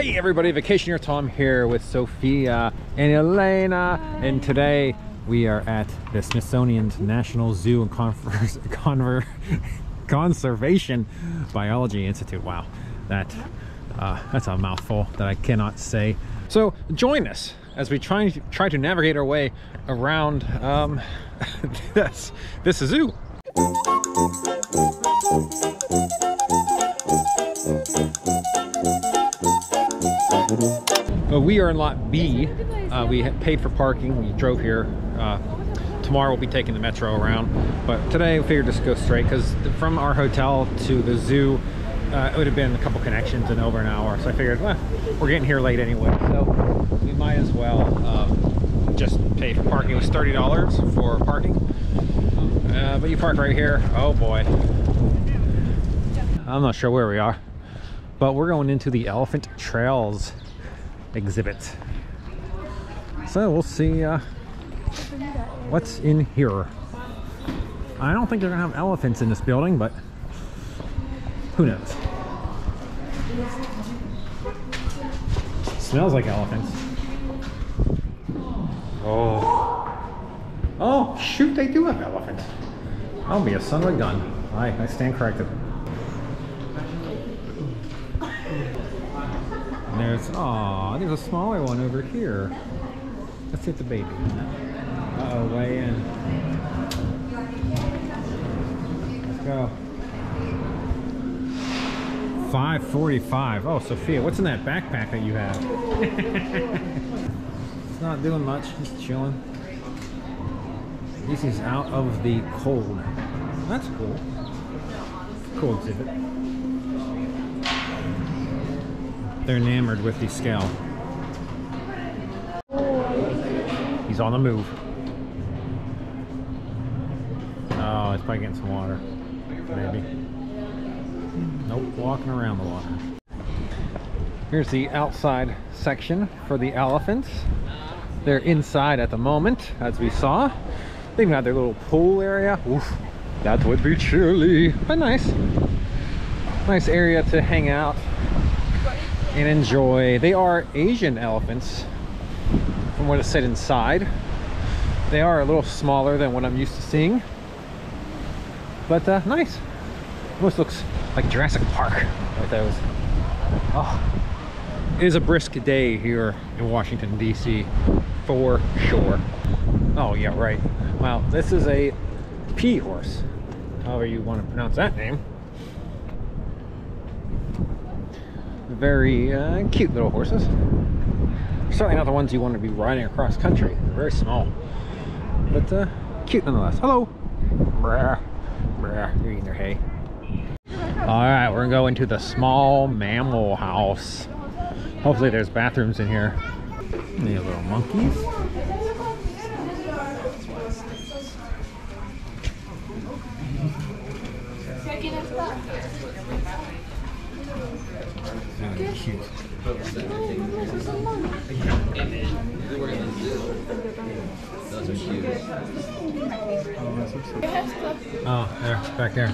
Hey everybody, Vacationeer Tom here with Sophia and Elena. And today we are at the Smithsonian National Zoo and Conver Conver Conservation Biology Institute. Wow, that uh, that's a mouthful that I cannot say. So join us as we try, try to navigate our way around um, this, this zoo. Well, we are in lot B. Uh, we paid for parking. We drove here. Uh, tomorrow we'll be taking the metro around. But today we figured just go straight because from our hotel to the zoo, uh, it would have been a couple connections in over an hour. So I figured, well, we're getting here late anyway. So we might as well um, just pay for parking. It was $30 for parking. Uh, but you park right here. Oh boy. I'm not sure where we are. But we're going into the Elephant Trails exhibit. So we'll see uh, what's in here. I don't think they're gonna have elephants in this building, but who knows? Smells like elephants. Oh. Oh, shoot, they do have elephants. I'll be a son of a gun. I, I stand corrected. There's, there's a smaller one over here. Let's hit the baby. Uh-oh, way in. Let's go. 545. Oh, Sophia, what's in that backpack that you have? it's not doing much, just chilling. This is out of the cold. That's cool. Cool exhibit. They're enamored with the scale. He's on the move. Oh, he's probably getting some water. Maybe. Nope, walking around the water. Here's the outside section for the elephants. They're inside at the moment, as we saw. They've got their little pool area. Oof, that would be chilly, but nice. Nice area to hang out and enjoy. They are Asian elephants, from what it said inside. They are a little smaller than what I'm used to seeing, but uh, nice. Almost looks like Jurassic Park with those. Oh, it is a brisk day here in Washington, D.C. for sure. Oh, yeah, right. Wow, this is a pea horse, however you want to pronounce that name. Very uh, cute little horses. Certainly not the ones you want to be riding across country. They're very small, but uh, cute nonetheless. Hello. Brah. Brah. They're eating their hay. All right, we're gonna go into the small mammal house. Hopefully there's bathrooms in here. Any little monkeys. Cute. Oh, there, back there.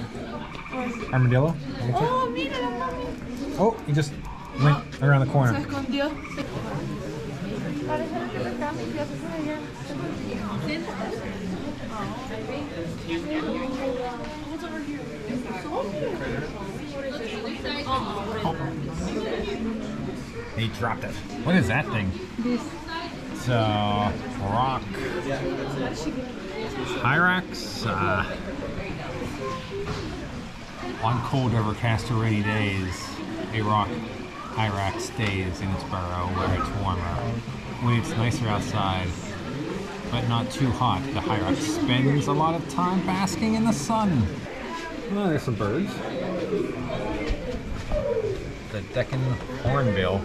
Armadillo? Oh. Oh, he just went around the corner. escondió. Parece que le está mi tía se allá. He dropped it. What is that thing? It's a rock. Hyrax. Uh, on cold, overcast, or rainy days, a rock Hyrax stays in its burrow where it's warmer. When it's nicer outside, but not too hot, the Hyrax spends a lot of time basking in the sun. Oh, there's some birds. The Deccan hornbill.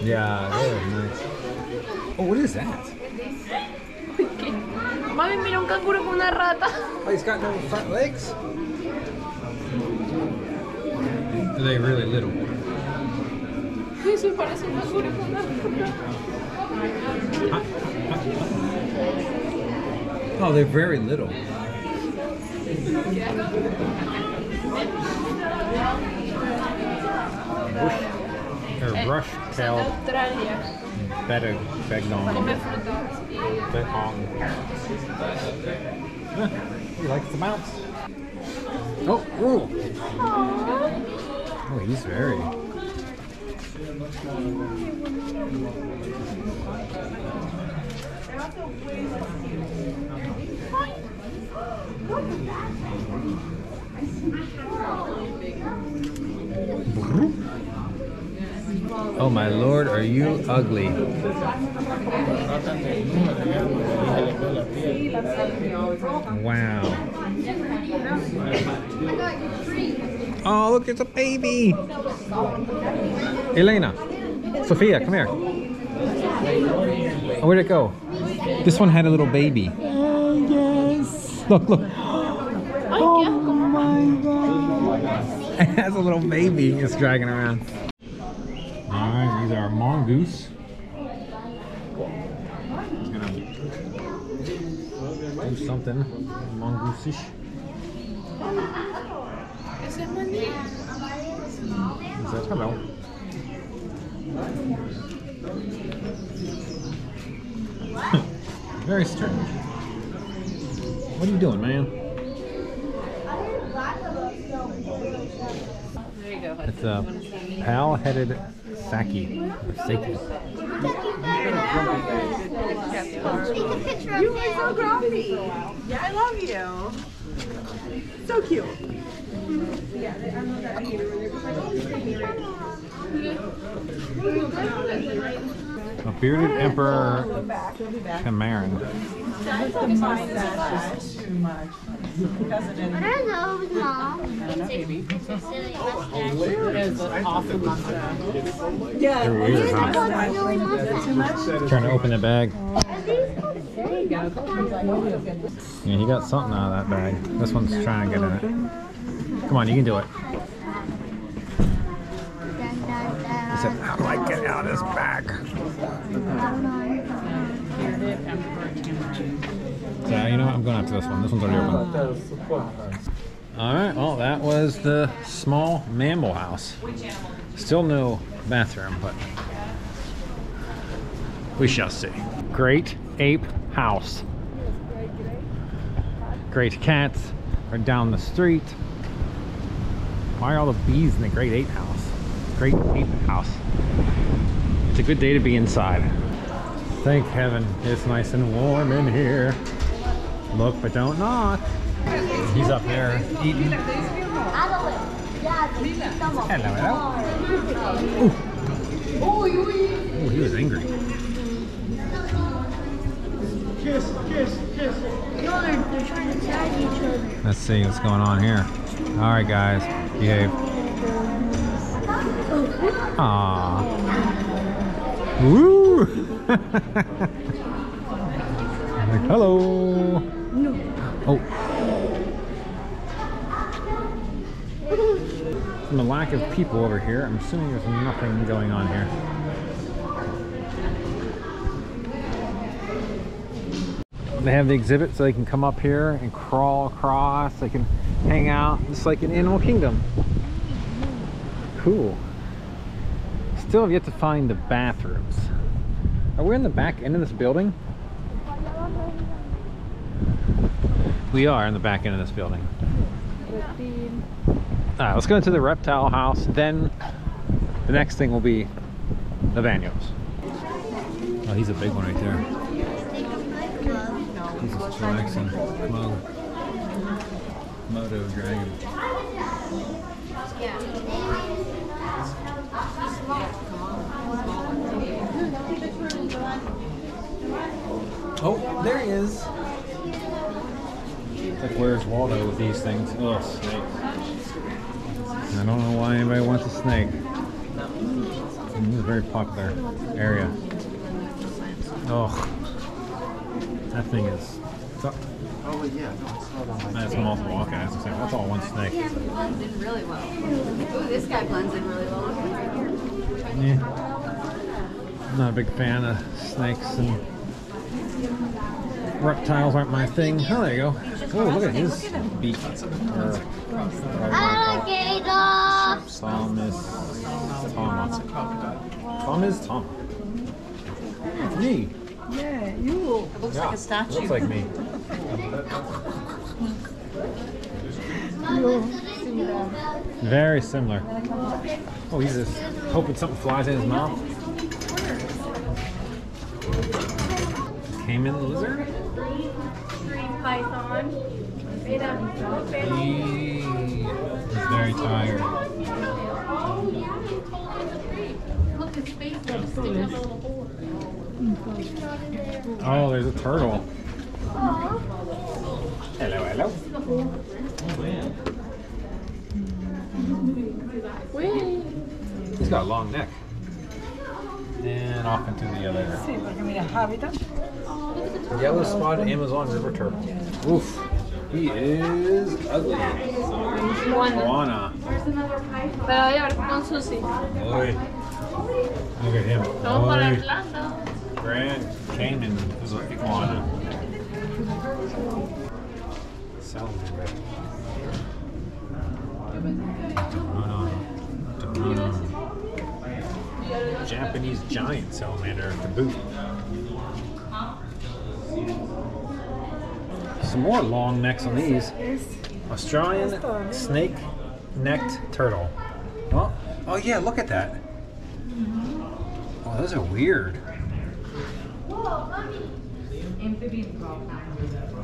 Yeah, they're nice. Oh, what is that? Mami, mira un canguro con una rata. Oh, he's got no front legs? Are they really little? Eso parece un canguro con una rata. Oh, they're very little. Bush or brush tailed Neutrálně. bedded begnon. Jdeme frutat i... Bettong. Huh, he likes to bounce. Oh, ooh. Oh, he's very. Oh my lord, are you ugly? Wow. Oh, look, it's a baby. Elena, Sophia, come here. Oh, where'd it go? This one had a little baby. Look, look. Oh my god. It has a little baby it's dragging around. All right, these are mongoose. It's gonna do something mongoose-ish. Is it money? He says hello. Very strange. What are you doing, man? There you go. It's uh, a pale-headed saki. Or saki. You are so grumpy. Yeah, I love you. So cute. A bearded emperor Combine that is too much. Because it What are those, Mom? Yeah. They're weird? Mustache. Trying to open the bag. Yeah, he got something out of that bag. This one's trying to get in it. Come on, you can do it. He said, I get out of this bag? You know what? I'm going after this one. This one's already open. Alright, well, that was the small mammal house. Still no bathroom, but we shall see. Great Ape House. Great cats are down the street. Why are all the bees in the Great Ape House? Great Ape House. It's a good day to be inside. Thank heaven it's nice and warm in here. Look, but don't knock. He's up there eating. Hello, hello. Ooh, he was angry. Let's see what's going on here. All right, guys, behave. Aww. Woo! like, hello. From the lack of people over here, I'm assuming there's nothing going on here. They have the exhibit so they can come up here and crawl across. They can hang out just like in Animal Kingdom. Cool. Still have yet to find the bathrooms. Are we in the back end of this building? We are in the back end of this building. Alright, let's go into the reptile house. Then the next thing will be the Vanios. Oh, he's a big one right there. He's just relaxing. Mo. Komodo dragon. Oh, there he is. Like, where's Waldo with these things? Oh, snakes. I don't know why anybody wants a snake. This is a very popular area. Oh, that thing is. Oh yeah, no, I saw that. That's multiple. Okay, I was gonna say, that's all one snake. blends in really well. Ooh, this guy blends in really well. Look at him right here. Yeah. Not a big fan of snakes and reptiles aren't my thing. Oh, there you go. Oh, look at his beak. Or, Alligator. Thomas. Thomas. Thomas Tom. It's me. Yeah, you. It looks Yeah, like a statue. Looks like me. Very similar. Oh, he's just hoping something flies in his mouth. Caiman lizard? Python. He is very tired. Oh, Look, his face is sticking up a little hole. Oh, there's a turtle. Hello, hello. Whee! He's got a long neck. And off into the other. Sí, porque mira, Habitat. Yellow spotted Amazon river turtle. Oof. He is ugly. Juana. Pero voy a ver con Susi. Oy. Look at him. Vamos para. Orlando. Grand Cayman is an iguana. Salamander. Japanese giant salamander to boot. Some more long necks on these. Australian snake necked turtle. Oh, oh yeah, look at that. Oh, those are weird.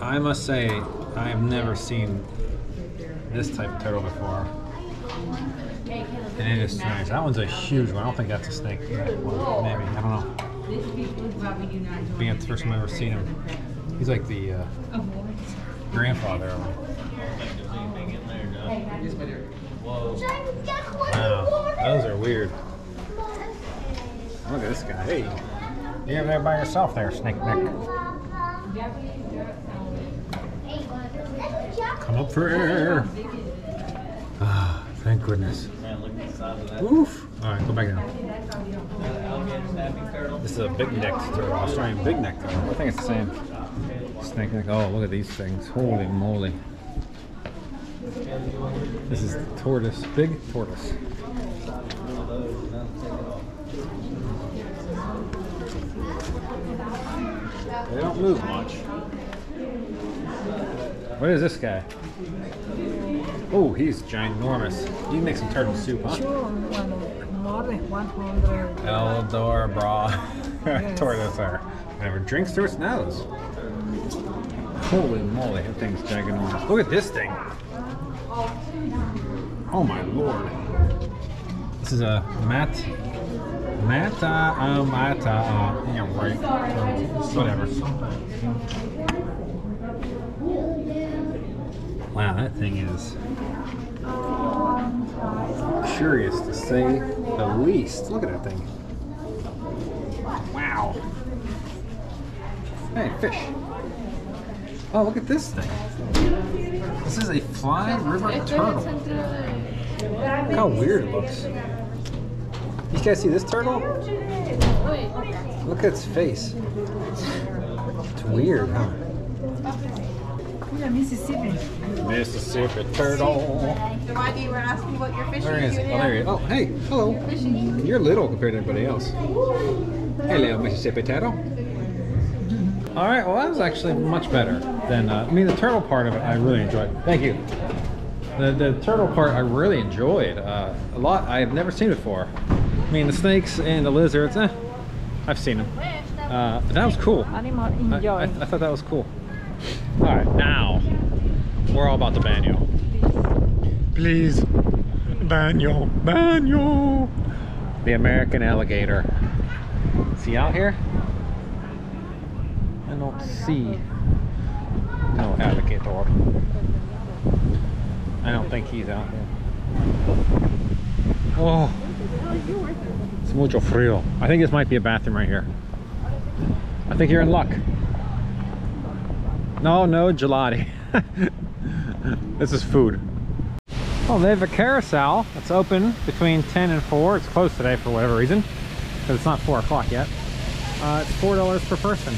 I must say, I have never seen this type of turtle before. And it is strange. That one's a huge one. I don't think that's a snake. Maybe. I don't know. Being the first time I've ever seen him. He's like the uh, grandfather them. Wow. Those are weird. Look at this guy. Hey. You're over there by yourself there, Snake Neck. Come up for air. Ah, thank goodness. Oof. Alright, go back down. This is a big neck turtle. Australian big neck turtle. I think it's the same. Snake neck. Oh, look at these things. Holy moly. This is tortoise. Big tortoise. They don't move much. What is this guy? Oh, he's ginormous. You can make some turtle soup, huh? Sure, one, more than 100. Eldor bra tortoise are never drinks through its nose. Holy moly, that thing's ginormous. Look at this thing. Oh my lord. This is a mat mata uh, mata uh, yeah right whatever. Wow, that thing is curious to say the least. Look at that thing. Wow. Hey, fish. Oh, look at this thing. This is a fly river turtle. Look how weird it looks. You guys see this turtle? Look at its face. It's weird, huh? Mira, Mississippi. Mississippi turtle. Why you were asking what you're fishing? Where is it? Oh, there he is. Oh, hey, hello. You're little compared to everybody else. Hello, Mississippi turtle. All right, well, that was actually much better than, uh, I mean, the turtle part of it I really enjoyed. Thank you. The, the turtle part I really enjoyed. Uh, a lot I have never seen before. I mean, the snakes and the lizards, eh, I've seen them. Uh, but that was cool. Animal I, enjoy. I, I thought that was cool. All right, now we're all about the banyo. Please, banyo, banyo. The American alligator. Is he out here? I don't see no alligator. I don't think he's out there. Oh, it's mucho frío. I think this might be a bathroom right here. I think you're in luck. No, no gelati. this is food. Well, they have a carousel that's open between 10 and 4. It's closed today for whatever reason, because it's not 4 o'clock yet. Uh, it's $4 per person.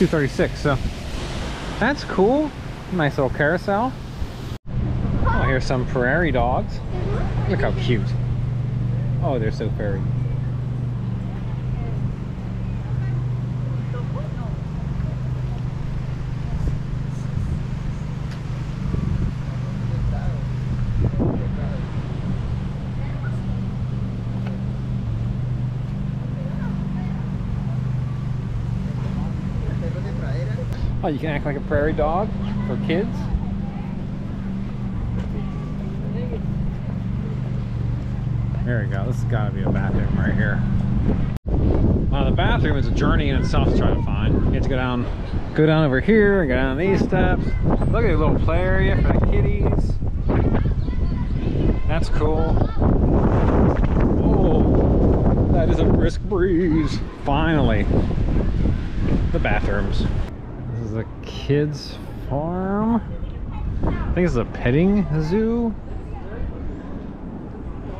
It's 236 so That's cool. Nice little carousel. Oh, here's some prairie dogs. Look how cute. Oh, they're so furry. Oh, you can act like a prairie dog for kids. There we go. This has got to be a bathroom right here. Now the bathroom is a journey in itself to try to find. You have to go down, go down over here, go down these steps. Look at the little play area for the kitties. That's cool. Oh, that is a brisk breeze. Finally, the bathrooms. A kids farm. I think it's a petting zoo.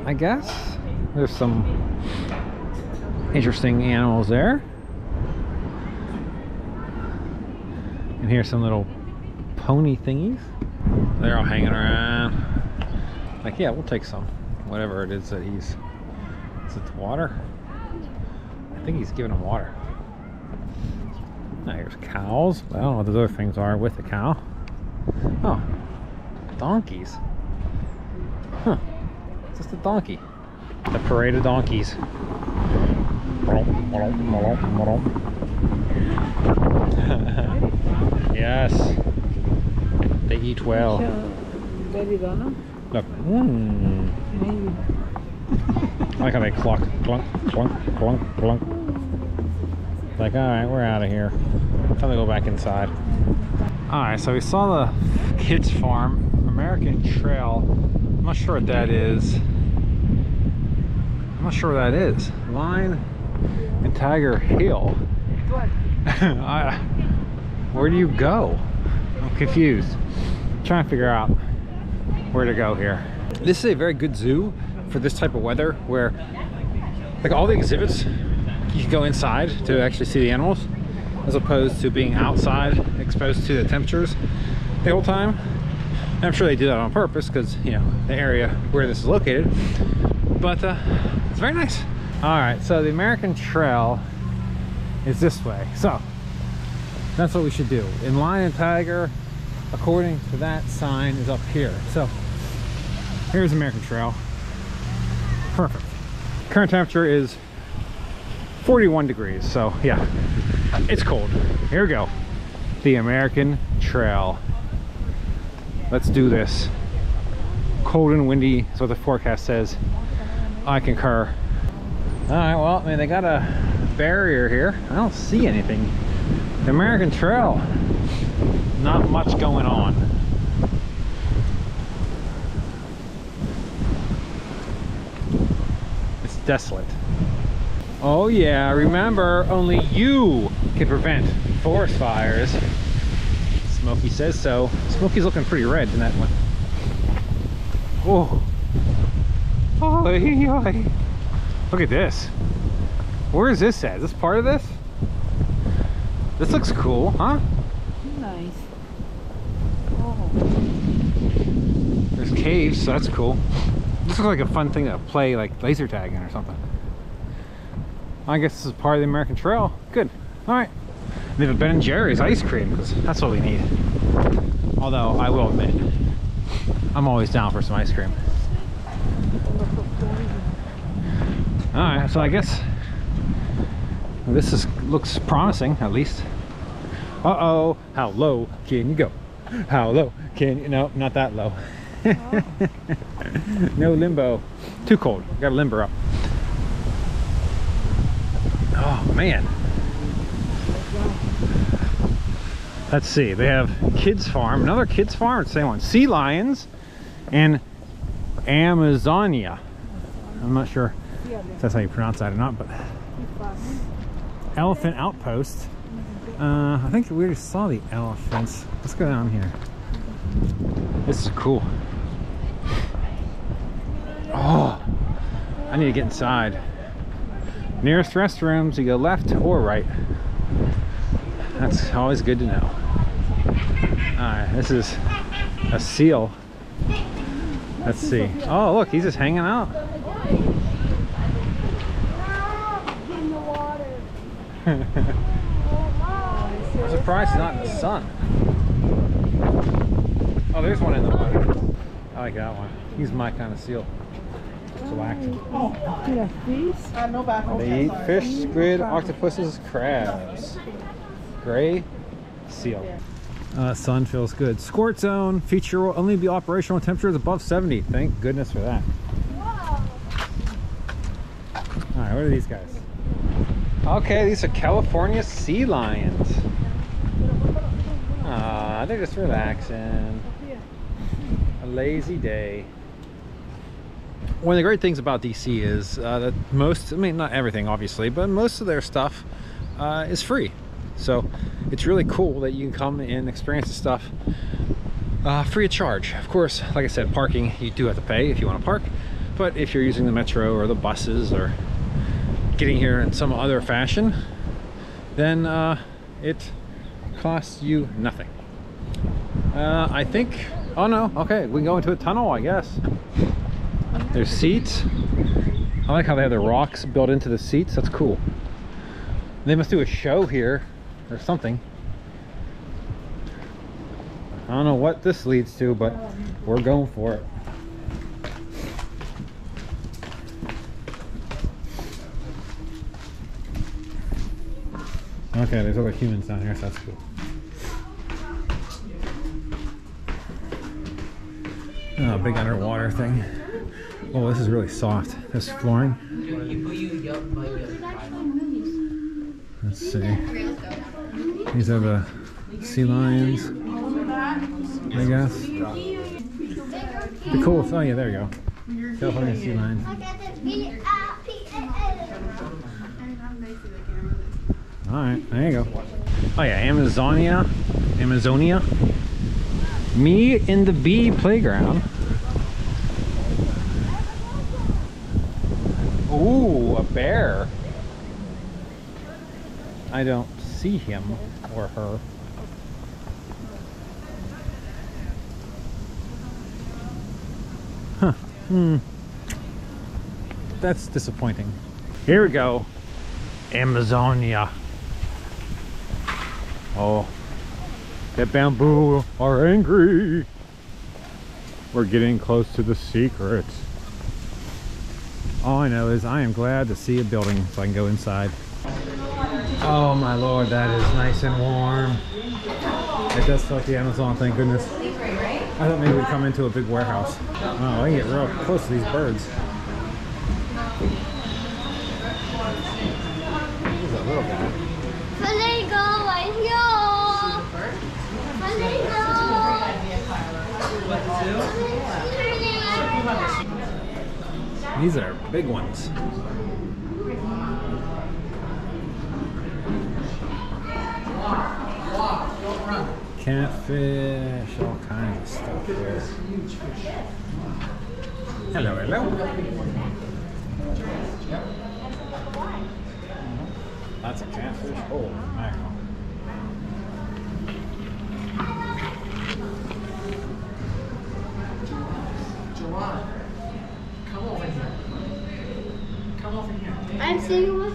I guess. There's some interesting animals there. And here's some little pony thingies. They're all hanging around. Like, yeah, we'll take some. Whatever it is that he's... Is it the water? I think he's giving them water. Now here's cows. I don't know what those other things are with the cow. Oh, donkeys. Huh. It's just a donkey. The parade of donkeys. yes. They eat well. Look. Mm. I like how they cluck, clunk, clunk, clunk, clunk. Like, alright, we're out of here. Time to go back inside. Alright, so we saw the kids farm, American Trail. I'm not sure what that is. I'm not sure what that is. Lion and Tiger Hill. I, where do you go? I'm confused. I'm trying to figure out where to go here. This is a very good zoo for this type of weather where like all the exhibits you can go inside to actually see the animals as opposed to being outside exposed to the temperatures the whole time. And I'm sure they do that on purpose because you know the area where this is located but uh, it's very nice. All right, so the American Trail is this way. So that's what we should do. In Lion and Tiger, according to that sign, is up here. So here's American Trail. Perfect. Current temperature is 41 degrees. So yeah, it's cold. Here we go. The American Trail. Let's do this. Cold and windy is what the forecast says. I concur. All right, well, I mean, they got a barrier here. I don't see anything. The American Trail, not much going on. It's desolate. Oh yeah, remember, only you can prevent forest fires. Smokey says so. Smokey's looking pretty red in that one. Oh. Oy, oy. Look at this. Where is this at? Is this part of this? This looks cool, huh? Nice. Oh. There's caves, so that's cool. This looks like a fun thing to play, like laser tagging or something. I guess this is part of the American Trail. Good. All right. They have a Ben and Jerry's ice cream because that's what we need. Although I will admit, I'm always down for some ice cream. All right, so I guess this is looks promising at least. Uh-oh, how low can you go? How low can you? No, not that low. no limbo. Too cold. Got to limber up. Oh man. Let's see. They have Kids Farm, another Kids Farm. Same one. Sea lions and Amazonia. I'm not sure if that's how you pronounce that or not, but Elephant Outpost. Uh, I think we already saw the elephants. Let's go down here. This is cool. Oh, I need to get inside. Nearest restrooms, you go left or right. That's always good to know. Alright, this is a seal. Let's see. Oh, look, he's just hanging out. I'm surprised he's not in the sun. Oh, there's one in the water. I like that one. He's my kind of seal. Just relaxing. No back. They eat fish, squid, octopuses, crabs. Gray seal. Uh, sun feels good. Squirt zone feature will only be operational when temperatures above 70. Thank goodness for that. All right, what are these guys? Okay, these are California sea lions. Ah, they're just relaxing. A lazy day. One of the great things about DC is uh, that most, I mean, not everything obviously, but most of their stuff uh, is free. So it's really cool that you can come and experience the stuff uh, free of charge. Of course, like I said, parking, you do have to pay if you want to park. But if you're using the metro or the buses or getting here in some other fashion, then uh, it costs you nothing. Uh, I think, oh no, okay, we can go into a tunnel, I guess. There's seats. I like how they have the rocks built into the seats, that's cool. They must do a show here or something. I don't know what this leads to, but we're going for it. Okay, there's other humans down here, so that's cool. Oh, big underwater thing. Oh, this is really soft. This flooring. Let's see. These are the sea lions, I guess. The cool. Oh yeah, there you go. California sea lions. Look at this. B I P A L. All right, there you go. Oh yeah, Amazonia, Amazonia. Me in the bee playground. Ooh, a bear. I don't see him or her. Huh. Hmm. That's disappointing. Here we go. Amazonia. Oh, the bamboo are angry. We're getting close to the secret. All I know is I am glad to see a building so I can go inside. Oh my lord, that is nice and warm. It does feel like the Amazon, thank goodness. I thought maybe we'd come into a big warehouse. Oh, I can get real close to these birds. He's a little guy. Flamingo, right here. Flamingo. These are big ones. Catfish, all kinds of stuff here. Hello, hello. That's a catfish. Oh, mackerel. I'm sitting with.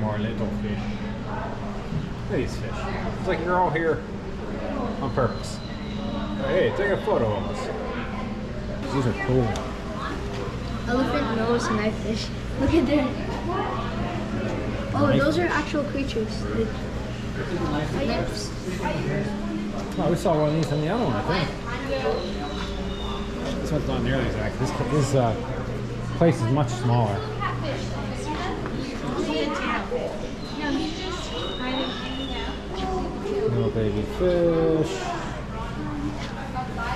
More little fish. Look at these fish. It's like you're all here on purpose. Hey, take a photo of us. These are cool. Elephant nose knifefish. Look at that. Oh, those are actual creatures. Oh, we saw one of these in the other one, I think. This one's not nearly as active. This, this uh, place is much smaller. Little baby fish.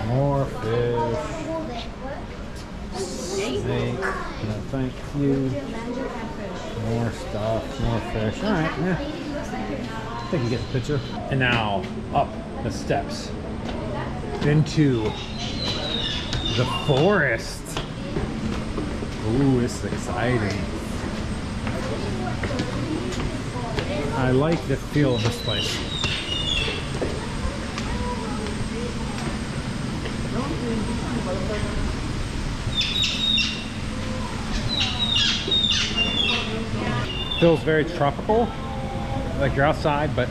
More fish. Snake. No, thank you. More stuff. More fish. Alright, yeah. I think you get the picture. And now, up the steps into The forest. Ooh, it's exciting. I like the feel of this place. Feels very tropical, like you're outside, but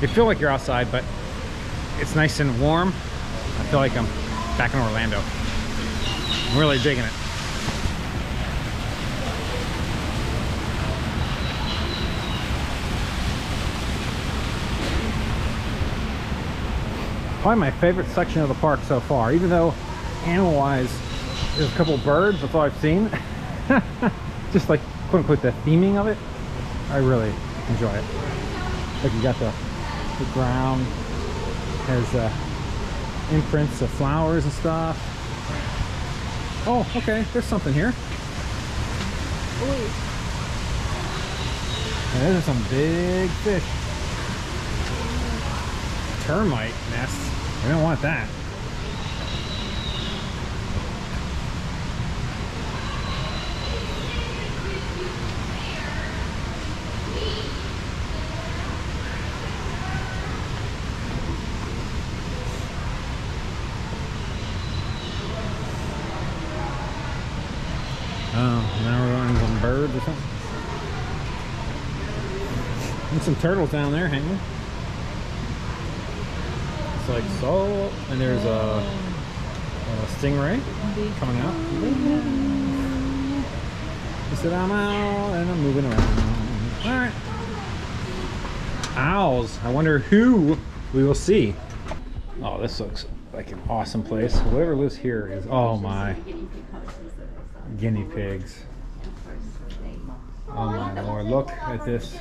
you feel like you're outside, but it's nice and warm. I feel like I'm back in Orlando. I'm really digging it. Probably my favorite section of the park so far, even though animal-wise, there's a couple birds, that's all I've seen. Just like, quote unquote, the theming of it, I really enjoy it. Like you got the, the ground has uh, imprints of flowers and stuff. Oh, okay, there's something here. Those are some big fish. Termite nests. We don't want that. Oh, now we're going to some birds or something. And some turtles down there hanging. It's like so, and there's a, a stingray coming out. He said, I'm out and I'm moving around. All right. Owls. I wonder who we will see. Oh, this looks like an awesome place. Whoever lives here is, oh my, guinea pigs. Oh my lord, look at this.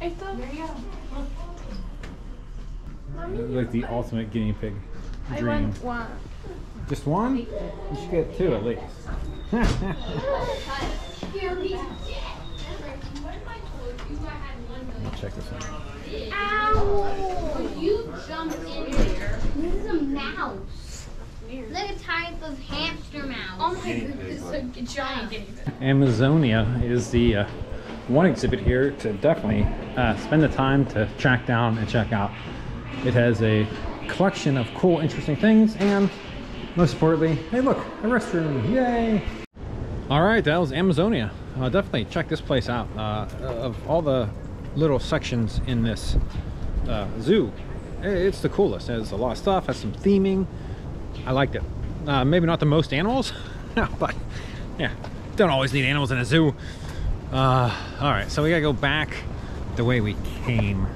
Tastes good. Esto. Like the ultimate guinea pig I dream. want one. Just one? You should get two at least. Check this out. Ow! You jumped in there. This is a mouse. Like a type of hamster mouse. Oh my goodness, a giant guinea pig. Amazonia is the uh, one exhibit here to definitely uh, spend the time to track down and check out. It has a collection of cool, interesting things, and most importantly, hey, look, a restroom! Yay! All right, that was Amazonia. Uh, definitely check this place out. Uh, of all the little sections in this uh, zoo, it's the coolest. It has a lot of stuff, has some theming. I liked it. Uh, maybe not the most animals, but yeah, don't always need animals in a zoo. Uh, all right, so we gotta go back the way we came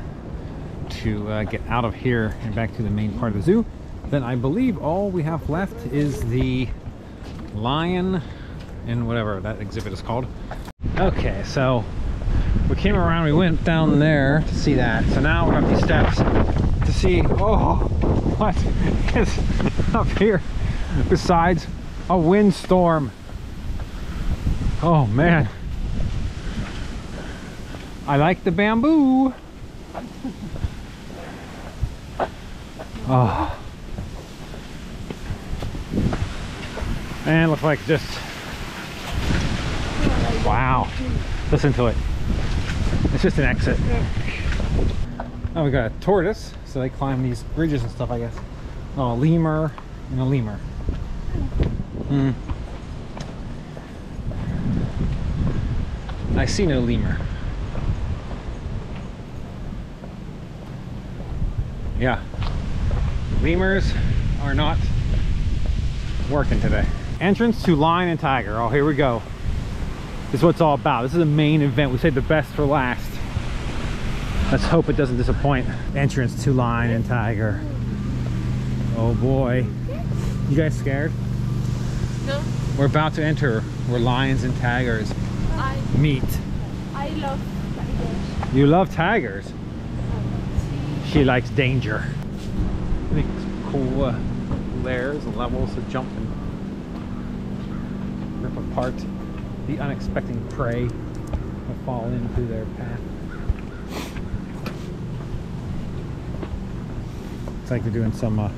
to uh, get out of here and back to the main part of the zoo. Then I believe all we have left is the lion and whatever that exhibit is called. Okay, so we came around, we went down there to see that. So now we're up these steps to see, oh, what is up here besides a windstorm? Oh man. I like the bamboo. Oh. And looks like just wow. Listen to it. It's just an exit. Oh, we got a tortoise, so they climb these bridges and stuff, I guess. Oh, a lemur and a lemur. Hmm. I see no lemur. Yeah. Lemurs are not working today. Entrance to Lion and Tiger. Oh, here we go. This is what it's all about. This is the main event. We saved the best for last. Let's hope it doesn't disappoint. Entrance to Lion and Tiger. Oh boy. You guys scared? No, We're about to enter where lions and tigers I meet. I love tigers. You love tigers. She likes danger. I think it's cool uh, layers and levels to jump and rip apart the unexpected prey that fall into their path. Looks like they're doing some uh,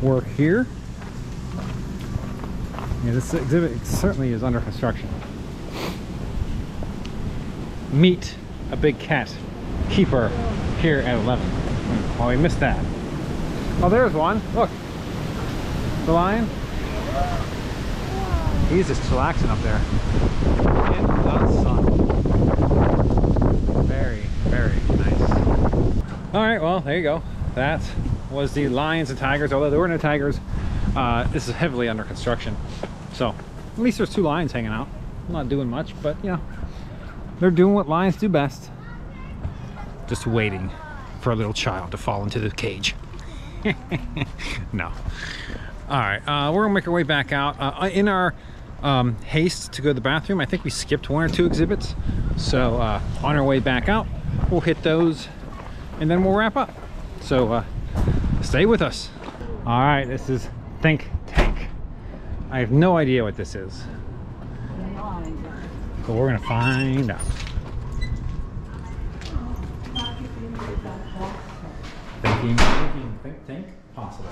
work here. Yeah, this exhibit certainly is under construction. Meet a big cat keeper here at 11. Oh, we missed that. Oh, there's one. Look. The lion. He's just chillaxing up there. In the sun. Very, very nice. All right, well, there you go. That was the lions and tigers. Although there were no tigers, uh, this is heavily under construction. So at least there's two lions hanging out. Not doing much, but you know, they're doing what lions do best. Just waiting for a little child to fall into the cage. no. All right, uh, we're gonna make our way back out. Uh, in our um, haste to go to the bathroom, I think we skipped one or two exhibits. So uh, on our way back out, we'll hit those and then we'll wrap up. So uh, stay with us. All right, this is Think Tank. I have no idea what this is. But we're gonna find out. Thinking, thinking, think tank, possible.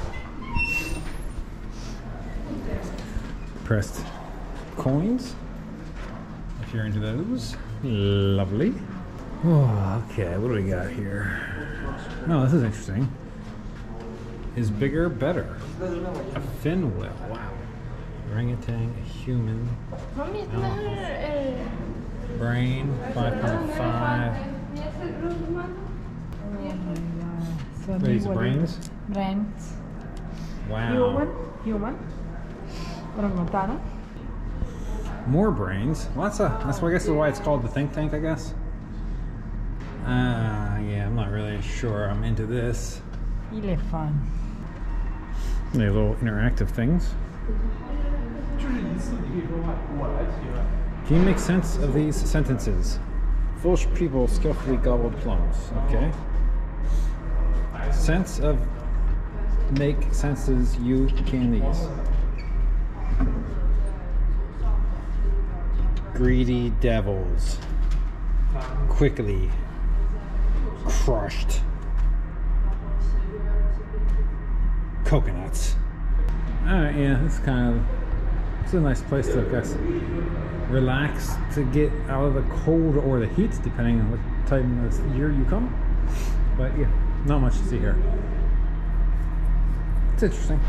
Pressed coins, if you're into those. Lovely. Oh, okay, what do we got here? Oh, this is interesting. Is bigger better? A fin whale, wow. Orangutan, a human, Mami, esta no es el- brain, 5.5. Son What are these brains? Brains. Wow. Human. Human. Orangutana. More brains. Well, that's, a, that's why I guess is why it's called the think tank, I guess. Uh, yeah, I'm not really sure I'm into this. Elephant. They little interactive things. Can you make sense of these sentences? Foolish people skillfully gobbled plums. Okay. Sense of make senses you can these. Greedy devils. Quickly crushed. Coconuts. Alright, yeah, it's kind of it's a nice place to I guess relax to get out of the cold or the heat, depending on what time of year you come. But yeah, not much to see here. It's interesting.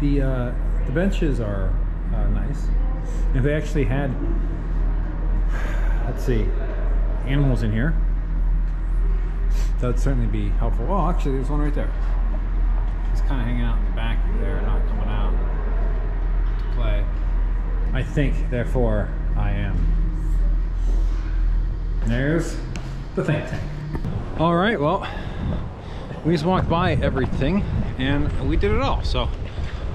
The uh, the benches are uh, nice. If they actually had, let's see, animals in here, that'd certainly be helpful. Oh, actually, there's one right there. Kind of hanging out in the back there, not coming out to play. I think, therefore, I am. There's the think tank. All right, well, we just walked by everything and we did it all. So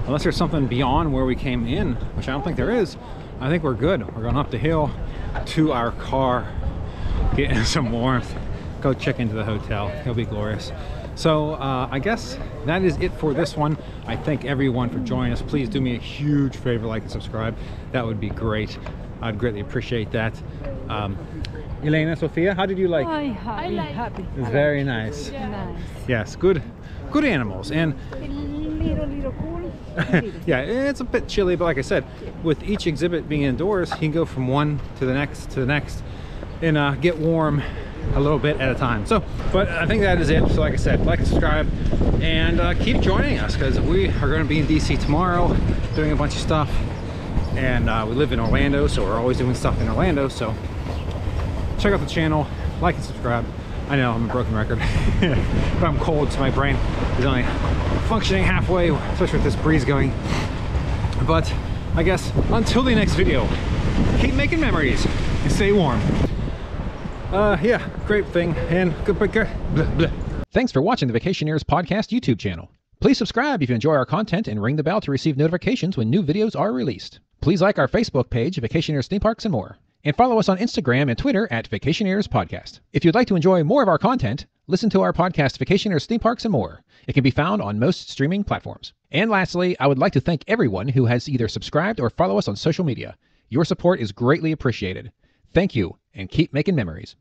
unless there's something beyond where we came in, which I don't think there is, I think we're good. We're going up the hill to our car, getting some warmth, go check into the hotel. It'll be glorious. So uh, I guess that is it for this one. I thank everyone for joining us. Please do me a huge favor, like and subscribe. That would be great. I'd greatly appreciate that. Um, Elena, Sophia, how did you like? I happy. like- happy. It's very nice. Nice. Yes, good, good animals. And Little, little cool. yeah, it's a bit chilly, but like I said, with each exhibit being indoors, you can go from one to the next to the next and uh, get warm a little bit at a time. So, but I think that is it. So like I said, like and subscribe and uh, keep joining us because we are going to be in DC tomorrow doing a bunch of stuff. And uh, we live in Orlando, so we're always doing stuff in Orlando. So check out the channel, like and subscribe. I know I'm a broken record, but I'm cold, so my brain is only functioning halfway, especially with this breeze going. But I guess until the next video, keep making memories and stay warm. Uh, yeah, great thing and. Thanks for watching the Vacationeers Podcast YouTube channel. Please subscribe if you enjoy our content and ring the bell to receive notifications when new videos are released. Please like our Facebook page, Vacationeers Theme Parks and More, and follow us on Instagram and Twitter at Vacationeers Podcast. If you'd like to enjoy more of our content, listen to our podcast, Vacationeers Theme Parks and More. It can be found on most streaming platforms. And lastly, I would like to thank everyone who has either subscribed or follow us on social media. Your support is greatly appreciated. Thank you, and keep making memories.